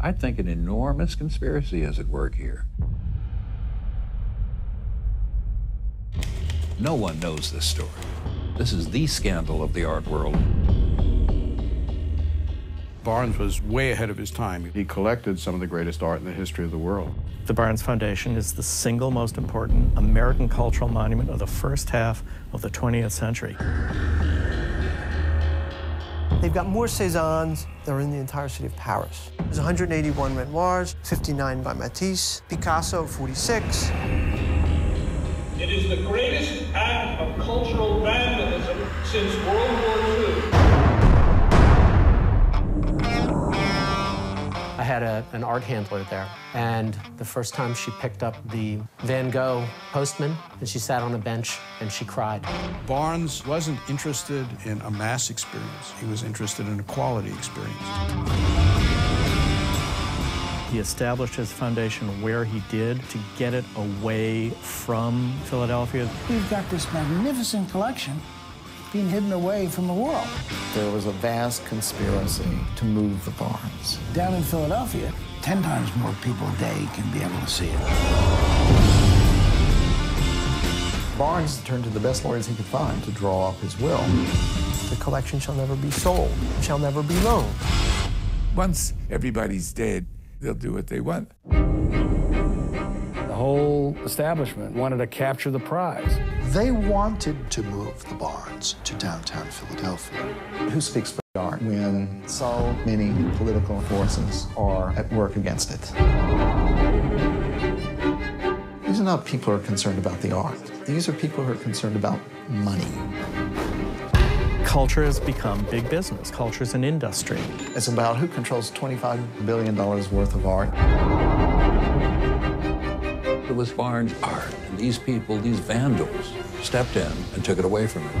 I think an enormous conspiracy is at work here. No one knows this story. This is the scandal of the art world. Barnes was way ahead of his time. He collected some of the greatest art in the history of the world. The Barnes Foundation is the single most important American cultural monument of the first half of the 20th century. They've got more Cezannes than are in the entire city of Paris. There's 181 Renoirs, 59 by Matisse, Picasso 46. It is the greatest had a, an art handler there, and the first time she picked up the Van Gogh postman, and she sat on a bench and she cried. Barnes wasn't interested in a mass experience. He was interested in a quality experience. He established his foundation where he did to get it away from Philadelphia. We've got this magnificent collection being hidden away from the world. There was a vast conspiracy to move the Barnes. Down in Philadelphia, 10 times more people a day can be able to see it. Barnes turned to the best lawyers he could find to draw up his will. The collection shall never be sold, shall never be loaned. Once everybody's dead, they'll do what they want. The whole establishment wanted to capture the prize. They wanted to move the Barnes to downtown Philadelphia. Who speaks for the art when so many political forces are at work against it? These are not people who are concerned about the art. These are people who are concerned about money. Culture has become big business. Culture is an industry. It's about who controls $25 billion worth of art. It was Barnes' art, and these people, these vandals, stepped in and took it away from him.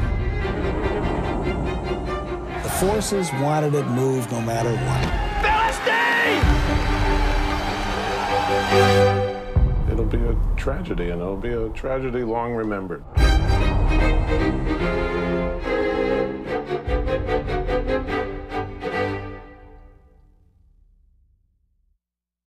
The forces wanted it moved no matter what. It'll be a tragedy, and it'll be a tragedy long remembered.